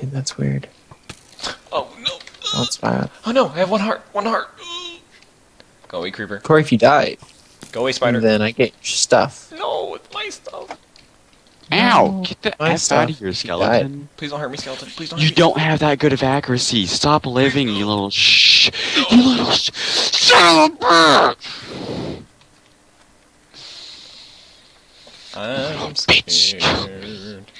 Dude, that's weird. Oh no! That's bad. Oh no! I have one heart. One heart. Go away, creeper. Corey, if you die, Go away, spider. then I get your stuff. No, it's my stuff. Ow! No, Get the my F stuff. out of here, skeleton. Please don't hurt me, skeleton. Please don't. You hurt me. don't have that good of accuracy. Stop living, you little shh. You little sh- son of a bitch. I'm Bitch. scared.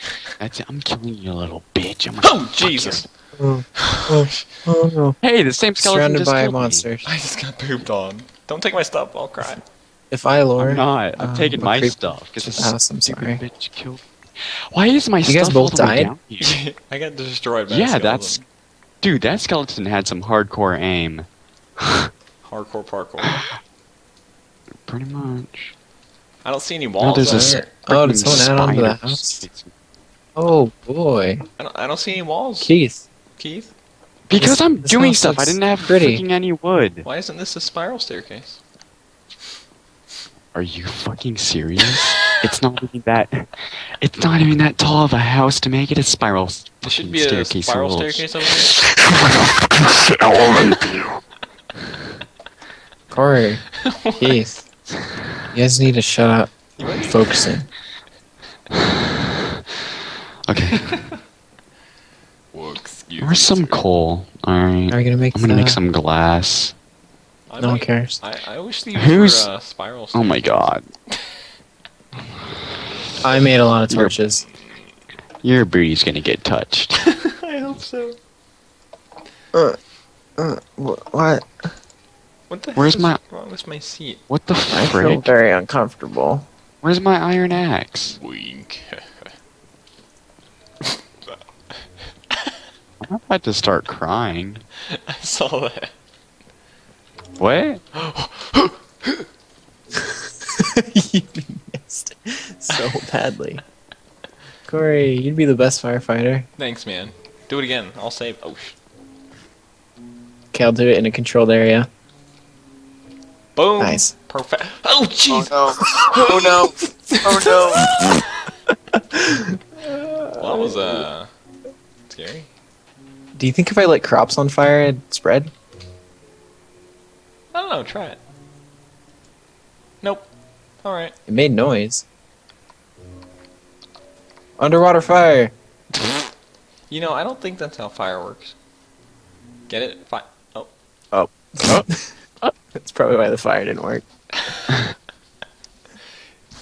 That's it. I'm killing you, little bitch. I'm Oh Jesus! Oh, oh, oh no. Hey, the same skeleton Surrounded just by killed me. monsters. I just got pooped on. Don't take my stuff. I'll cry. If I lure, I'm not. I'm um, taking my stuff. Cause this the house, I'm sorry. bitch killed. me. Why is my You stuff guys both all the way died? down here? I got destroyed by Yeah, skeleton. that's dude. That skeleton had some hardcore aim. hardcore parkour. Pretty much. I don't see any Now walls. there's a there. Oh, did freaking someone add on to the house? Oh boy, I don't, I don't see any walls. Keith. Keith, Because This- I'm this doing stuff. I didn't have pretty. freaking any wood. why isn't this a spiral staircase? Are you fucking serious? it's not even that. It's not even that tall of a house to make it a spiral. s- There should fucking be a spiral you staircase over here. Corey. Keith. You guys need to shut up. You might be- Focusing. Okay. Whoa, excuse Where's me, some sir. coal? Alright. Are you gonna make? I'm gonna the- make some glass. I No one cares. I, I wish these Who's- were uh, spiral. Oh my god. I made a lot of torches. Your booty's gonna get touched. I hope so. Uh, uh, wh- what? What the Where's my- wrong with my seat? What the I feel very uncomfortable. Where's my iron axe? Wink. I'm about to start crying. I saw that. What? you missed so badly. Corey, you'd be the best firefighter. Thanks, man. Do it again. I'll save. Oh, sh- Okay, I'll do it in a controlled area. boom. Nice. Perfect. Oh, jeez. Oh no! Oh no. Well, that was uh scary. No! Do you think if I lit crops on fire, it'd spread? I don't know. Try it. Nope. All right. It made noise. Underwater fire. You know, I don't think that's how fire works. Get it? Fi- oh. Oh. oh. That's probably why the fire didn't work.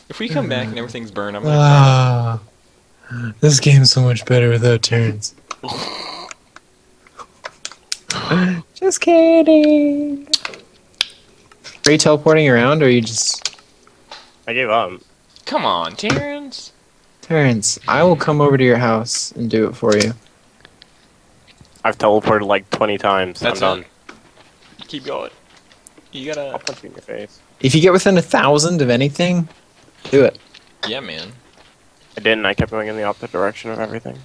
If we come back and everything's burned, I'm gonna. cry. Ah, this game's so much better without turns. Just kidding. Are you teleporting around, or are you just I gave up. Come on, Terrance. turns? I will come over to your house and do it for you. I've teleported like 20 times. That's I'm it. done. Keep going. You gotta... I'll gotta. punch you in your face. If you get within a thousand of anything, do it. Yeah, man. I didn't. I kept going in the opposite direction of everything.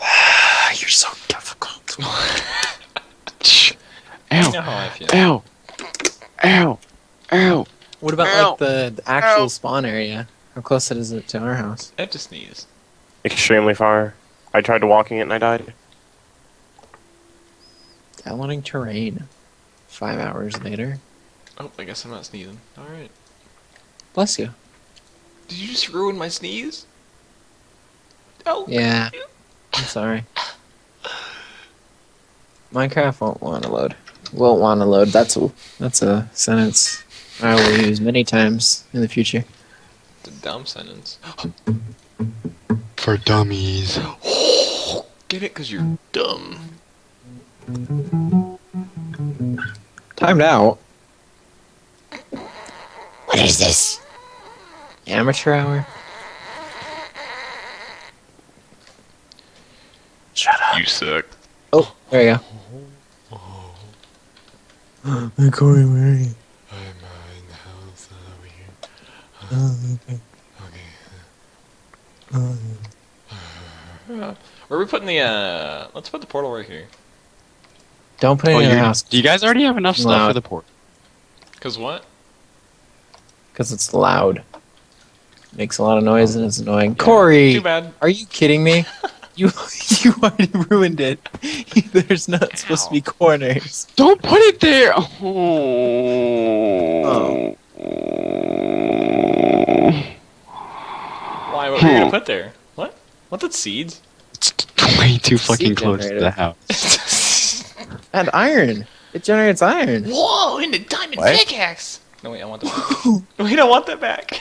You're so difficult. You Ow! know how I feel. Ow! Ow! Ow! What about Ow. like the, the actual spawn area? How close is it to our house? I have to sneeze. Extremely far. I tried to walking it and I died. Downloading terrain. Five hours later. Oh, I guess I'm not sneezing. All right. Bless you. Did you just ruin my sneeze? Oh. Yeah. I'm sorry. Minecraft won't want to load. Won't want to load. That's a that's a sentence I will use many times in the future. It's a dumb sentence. For dummies. Get it? Cause you're dumb. Timed out. What is this? Amateur hour. Shut up. You suck. Oh, there you go. Hey Corey, where are you? I'm uh, in the house over here. Oh, okay. Okay. Uh, where are we putting the? uh... Let's put the portal right here. Don't put it Oh, in your house do you guys already have enough stuff Loud. for the port? Cause what? because it's loud. Makes a lot of noise and it's annoying. Corey, Too bad. are you kidding me? You you already ruined it. There's not supposed to be corners. Don't put it there. Oh. Why? What were you gonna put there? What? What? That's seeds? It's way too fucking Seed close to the house. And iron. It generates iron. Whoa! In the diamond What? pickaxe. No wait, I want that back. wait, I want that back.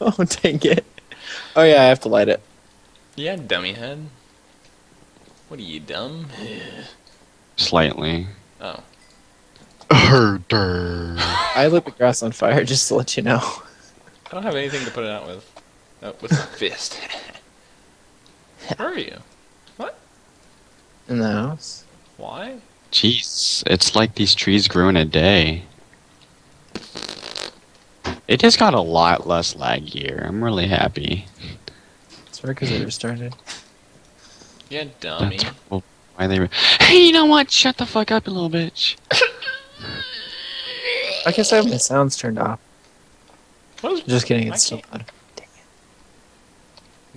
Oh dang it. Oh yeah, I have to light it. yeah, dummy head. What are you dumb? Slightly. Oh. Herder. I lit the grass on fire just to let you know. I don't have anything to put it out with. Oh, with a fist. Where are you? What? In the house. Why? Jeez, it's like these trees grew in a day. It just got a lot less lag here. I'm really happy. It's right because it restarted. Yeah, dummy. That's well, why they. Hey, you know what? Shut the fuck up, you little bitch. I guess I have my sounds turned off. What is, Just kidding, it's still can't- loud.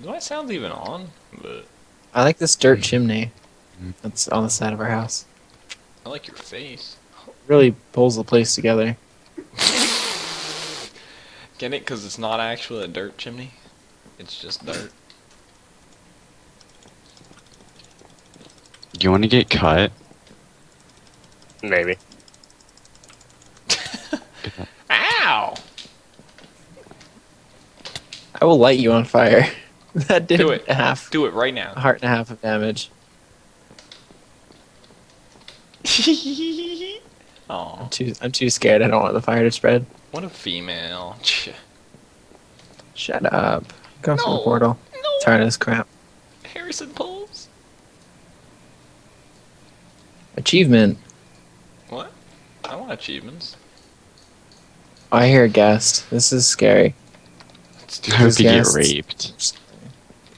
do my sounds even on? But I like this dirt chimney that's on the side of our house. I like your face. Really pulls the place together. Get it? Because it's not actually a dirt chimney. It's just dirt. Do you want to get cut? Maybe. Ow! I will light you on fire. that did Do it. a half, Do it right a now. heart and a half of damage. Aw, I'm too, I'm too scared. I don't want the fire to spread. what a female. Shut up. Go for the portal. No, Tired of this crap. Harrison pulls. Achievement. What? I want achievements. I hear a guest. This is scary. Let's I do hope These you get raped.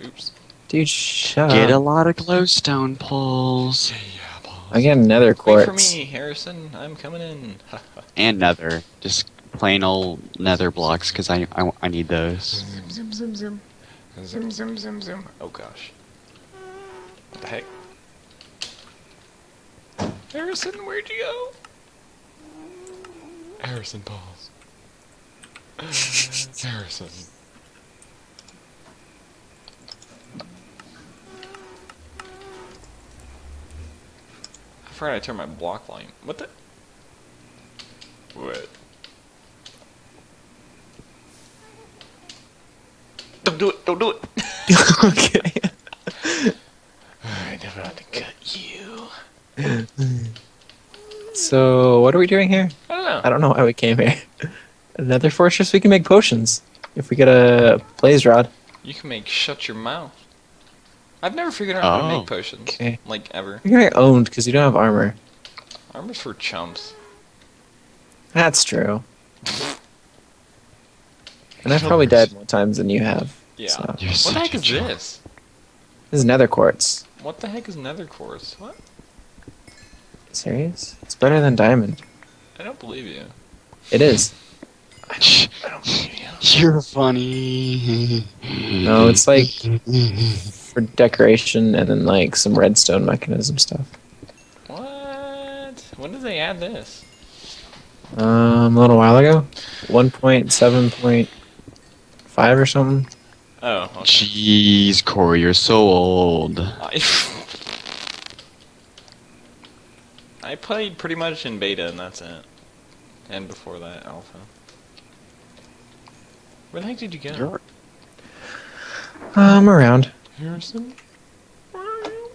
Oops. Dude, shut Get a lot of glowstone pulls. I get another quartz. Wait for me, Harrison. I'm coming in. And nether. Just plain old nether blocks, because I, I, I need those. Zoom, zoom, zoom. Zoom, zoom, zoom, zoom. Oh gosh. What the heck? Harrison, where'd you go? Harrison pause. Harrison. I forgot I turned my block line. What the? What? Don't do it! Don't do it! okay. I never had to cut you. So, what are we doing here? I don't know. I don't know why we came here. Another fortress? We can make potions. If we get a blaze rod. You can make shut your mouth. I've never figured out how to Oh. make potions. Okay. Like ever. You're gonna owned because you don't have armor. Armor's for chumps. That's true. And I've probably died more times than you have. Yeah. So. What the heck is chump. this? This is nether quartz. What the heck is nether quartz? What? Serious? It's better than diamond. I don't believe you. It is. Shh. I don't believe you. You're funny. No, it's like for decoration and then like some redstone mechanism stuff. What? When did they add this? Um, a little while ago, one point seven point five or something. Oh, okay. Jeez, Corey, you're so old. I, played pretty much in beta and that's it. And before that, alpha. Where the heck did you go? You're Um, around. Harrison? Where are you?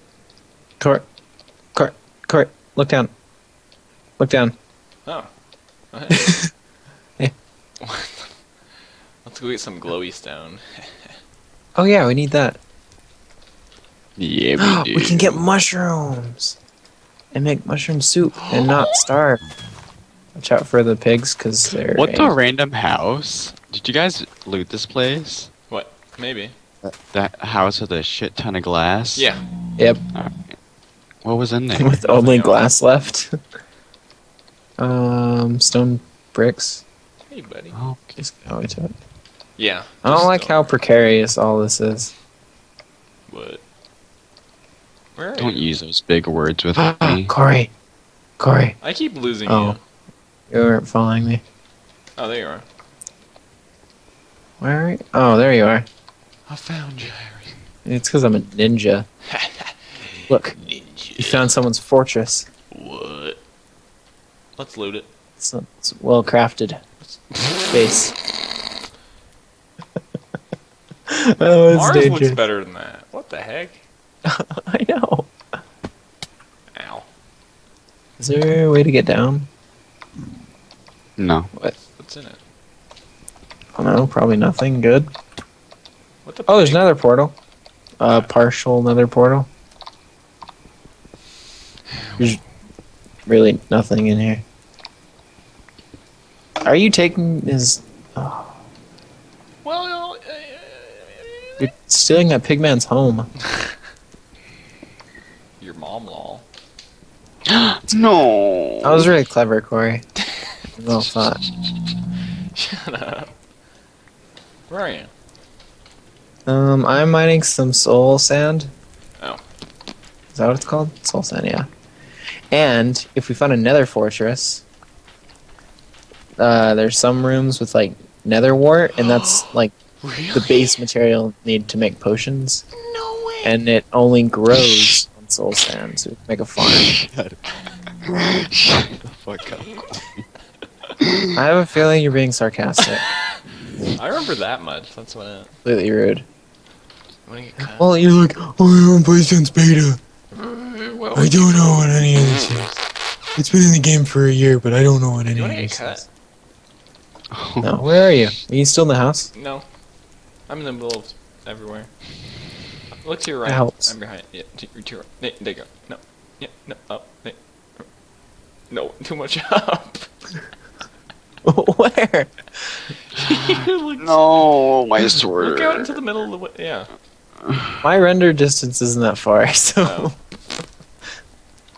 Court, court, court. Look down. Look down. Oh. Okay. Yeah. Let's go get some glowy stone. Oh yeah, we need that. yeah, we do. we can get mushrooms and make mushroom soup and not starve. Watch out for the pigs because they're. What the random house? Did you guys loot this place? What? Maybe. That house with a shit ton of glass? Yeah. Yep, Alright. What was in there? with only glass left. um, stone bricks. Hey, buddy. Oh, Just go into it. Yeah. I don't just like stone. how precarious all this is. What? Where are Don't you? use those big words with ah, me. Corey. Corey. I keep losing Oh. you. You weren't following me. Oh, there you are. Where are you? Oh, there you are. I found you, Harry. It's because I'm a ninja. Look, you found someone's fortress. What? Let's loot it. It's, it's well crafted. Base. oh, it's dangerous. looks better than that. What the heck? I know. Ow. Is there a way to get down? No. What? What's in it? I don't know. Probably nothing good. What the? Oh, there's another portal. Uh, partial another portal. There's really nothing in here. Are you taking his? Oh, Well, uh, you're stealing that pigman's home. your lol. no. That was really clever, Corey. Well thought. Shut up. Where are you? Um, I'm mining some soul sand. Oh. Is that what it's called? Soul sand, yeah. And if we find a nether fortress, uh, there's some rooms with like nether wart, and that's like Really? the base material needed to make potions, No way. and it only grows on soul sand, so we can make a farm. Shut the fuck up. I have a feeling you're being sarcastic. I remember that much. That's what it. Completely rude. Get. Well, you're like, oh, I'm playing since beta. Mm, well, I don't know what any of this mm. is. It's been in the game for a year, but I don't know what any of wanna this is. No, where are you? Are you still in the house? No. I'm in the middle of everywhere. Look to your right. That helps. I'm behind. Yeah, to, to your right. There, there you go. No. Yeah, no. Up. There. No, too much up. where? No, my sword. look out into the middle of the way. Yeah. My render distance isn't that far, so. Oh.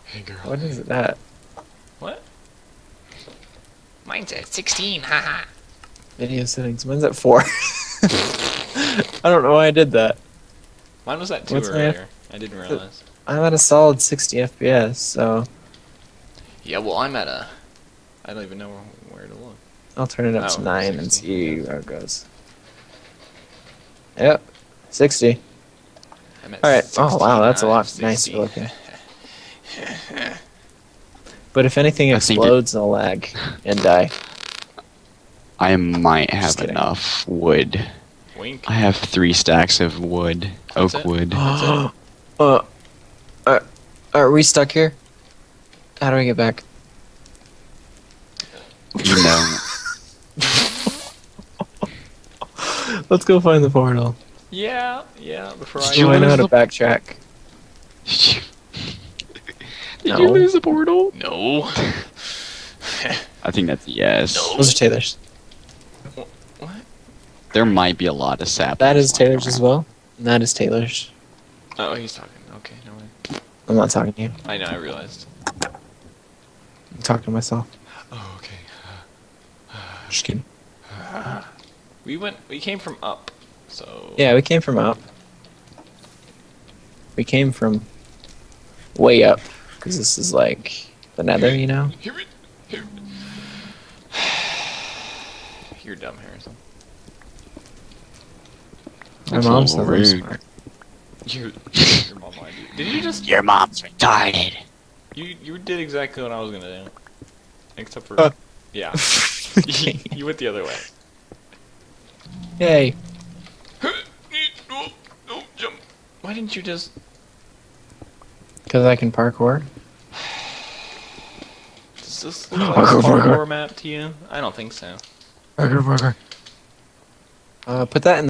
Hey, girl. What is it at? What? Mine's at 16, haha. Video settings. Mine's at 4. I don't know why I did that. Mine was at 2 What's earlier. I didn't realize. I'm at a solid 60 FPS, so Yeah, well, I'm at a. I don't even know where to look. I'll turn it up Oh, to 9 and see yeah. how it goes. Yep, 60. I'm at Alright, oh wow, that's a lot 69, nicer looking. But if anything I think it- explodes, I'll lag and die. I might have enough wood. Wink. I have three stacks of wood, That's oak it? wood. uh, are, are we stuck here? How do we get back? You know, Let's go find the portal. Yeah, yeah. Before I. Did you Do I know how to backtrack? did No. you lose the portal? No. I think that's a yes. No. Those are Taylor's. What? There might be a lot of sap. That is Taylor's as well. And that is Taylor's. Oh, he's talking. Okay, no way. I'm not talking to you. I know. I realized. I'm talking to myself. Oh, okay. Just kidding. We went. We came from up. So. Yeah, we came from up. We came from way up because this is like the Nether, you know. Here we. Here. You're dumb, Harrison. My That's a mom's little not very rude. smart. You. Your mom lied. Did you just? Your mom's retarded. You you did exactly what I was gonna do. Except for. Uh. yeah. you, you went the other way. Yay! no, no, jump. Why didn't you just? Because I can parkour. Does this look like a parkour map to you? I don't think so. Parkour. Uh, put that in